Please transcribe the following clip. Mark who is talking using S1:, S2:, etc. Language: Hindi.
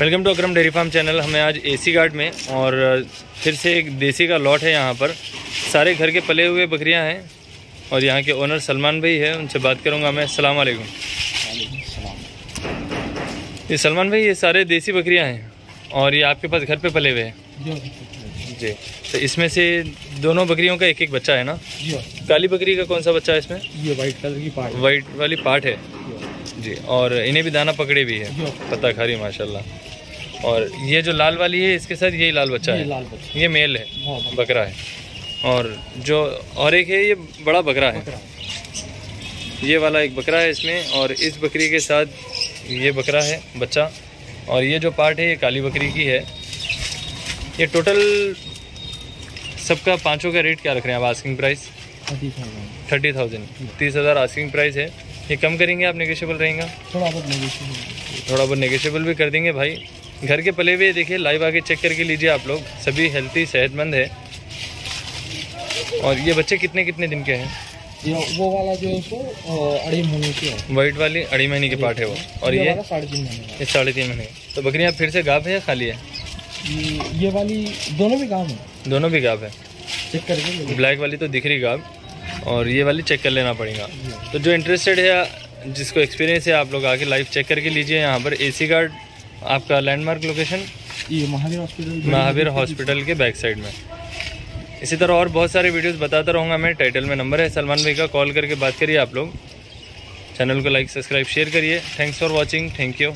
S1: Welcome to Akram dairy farm channel. हमें आज एसी गार्ड में और फिर से एक देसी का लॉट है यहाँ पर। सारे घर के पले हुए बकरियाँ हैं और यहाँ के ओनर सलमान भाई है उनसे बात करूँगा मैं। अस्सलाम वालेकुम ये सलमान भाई ये सारे देसी बकरियाँ हैं और ये आपके पास घर पे पले हुए हैं? जी तो इसमें से दोनों बकरियों का एक एक बच्चा है ना? काली बकरी का कौन सा बच्चा है इसमें?
S2: ये वाइट कलर की पार्ट
S1: वाइट वाली पार्ट है। जी और इन्हें भी दाना पकड़े भी है। पता खा रही माशाल्लाह। और ये जो लाल वाली है इसके साथ यही लाल बच्चा
S2: ये
S1: है।
S2: लाल बच्चा।
S1: ये मेल है
S2: हाँ,
S1: बकरा है। और जो और एक है ये बड़ा बकरा है। ये वाला एक बकरा है इसमें और इस बकरी के साथ ये बकरा है बच्चा। और ये जो पार्ट है ये काली बकरी की है। ये टोटल सबका पाँचों का रेट क्या रख रहे हैं आप? आस्किंग प्राइस थर्टी थाउज़ेंड तीस हज़ार आस्किंग प्राइस है। ये कम करेंगे आप नेगोशियबल रहेंगे?
S2: थोड़ा बहुत नेगोशिएबल
S1: थोड़ा बहुत नेगोशियबल भी कर देंगे भाई। घर के पले हुए देखिए लाइव आके चेक करके लीजिए आप लोग। सभी हेल्थी सेहतमंद है। और ये बच्चे कितने कितने दिन के हैं?
S2: ये वो वाला जो है अ, महीने की है।
S1: वाइट वाली अढ़ी महीने के पार्ट है वो। और ये?
S2: साढ़े तीन महीने
S1: ये साढ़े तीन महीने तो बकरियाँ फिर से गाप है या खाली है?
S2: ये वाली दोनों भी काम है।
S1: दोनों भी गाप है।
S2: चेक करके
S1: ब्लैक वाली तो दिख रही गाप और ये वाली चेक कर लेना पड़ेगा। तो जो इंटरेस्टेड है जिसको एक्सपीरियंस है आप लोग आके लाइव चेक करके लीजिए। यहाँ पर एसी गार्ड आपका लैंडमार्क लोकेशन
S2: ये महावीर हॉस्पिटल
S1: महावीर हॉस्पिटल के बैक साइड में। इसी तरह और बहुत सारे वीडियोस बताता रहूँगा मैं। टाइटल में नंबर है सलमान भाई का। कॉल करके बात करिए आप लोग। चैनल को लाइक सब्सक्राइब शेयर करिए। Thanks for watching thank you